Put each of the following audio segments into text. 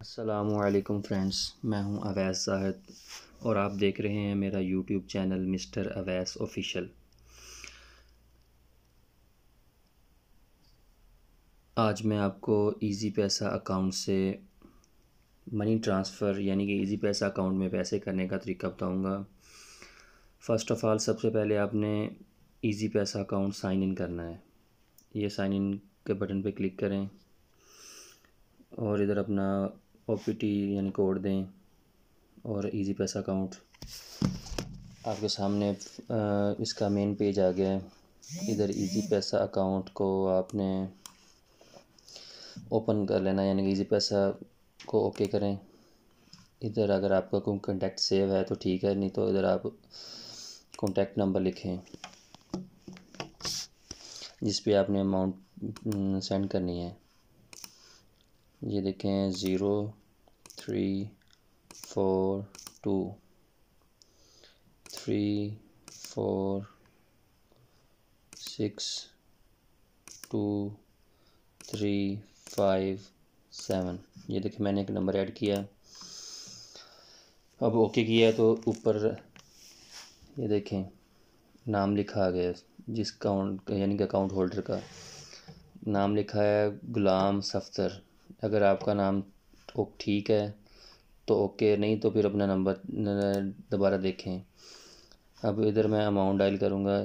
असलकुम फ्रेंड्स मैं हूँ अवैस जाहिद और आप देख रहे हैं मेरा YouTube channel mister Awais official आज मैं आपको इजी पैसा अकाउंट से मनी ट्रांसफ़र यानी कि इजी पैसा अकाउंट में पैसे करने का तरीका बताऊँगा। फ़र्स्ट ऑफ़ ऑल सबसे पहले आपने इजी पैसा अकाउंट साइन इन करना है। ये साइन इन के बटन पे क्लिक करें और इधर अपना ओ पी टी यानी कोड दें और इजी पैसा अकाउंट आपके सामने इसका मेन पेज आ गया है। इधर इजी पैसा अकाउंट को आपने ओपन कर लेना, यानी कि इजी पैसा को ओके करें। इधर अगर आपका कोई कॉन्टैक्ट सेव है तो ठीक है, नहीं तो इधर आप कॉन्टैक्ट नंबर लिखें, जिस पे आपने अमाउंट सेंड करनी है। ये देखें zero three four two three four six two three five seven ये देखिए, मैंने एक नंबर ऐड किया। अब ओके किया तो ऊपर, ये देखें, नाम लिखा आ गया, जिस अकाउंट यानी कि अकाउंट होल्डर का। नाम लिखा है गुलाम सफ्तर अगर आपका नाम तो ठीक है। तो ओके, नहीं तो फिर अपना नंबर दोबारा देखें। अब इधर मैं अमाउंट डायल करूँगा,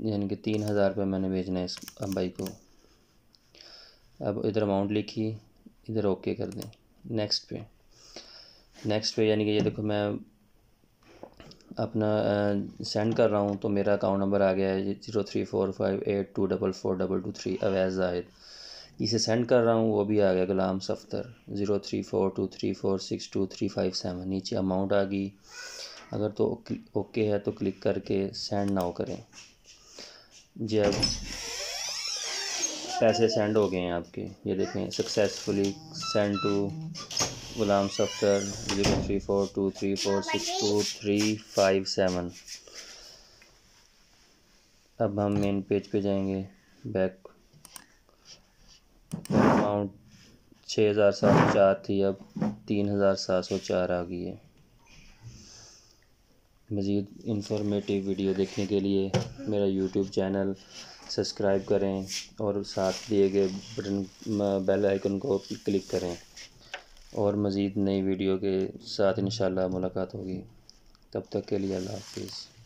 यानी कि तीन हज़ार रुपये मैंने भेजना है इस भाई को। अब इधर अमाउंट लिखी, इधर ओके कर दें। नेक्स्ट पे। नेक्स्ट पे, यानी कि ये देखो मैं अपना सेंड कर रहा हूँ तो मेरा अकाउंट नंबर आ गया है zero three four five eight two double four double two three Awais Zahid इसे सेंड कर रहा हूँ, वो भी आ गया Ghulam Saftar zero three four two three four six two three five seven नीचे अमाउंट आ गई। अगर तो ओके है तो क्लिक करके सेंड नाउ करें। जब पैसे सेंड हो गए हैं आपके, ये देखें successfully send to Ghulam Saftar zero three four two three four six two three five seven अब हम मेन पेज पे जाएँगे। बैक अमाउंट छः हज़ार सात सौ चार थी, अब तीन हज़ार सात सौ चार आ गई है। मज़ीद इंफॉर्मेटिव वीडियो देखने के लिए मेरा यूट्यूब चैनल सब्सक्राइब करें और साथ दिए गए बटन बेल आइकन को क्लिक करें और मज़ीद नई वीडियो के साथ इन मुलाकात होगी। तब तक के लिए अल्लाह हाफिज़।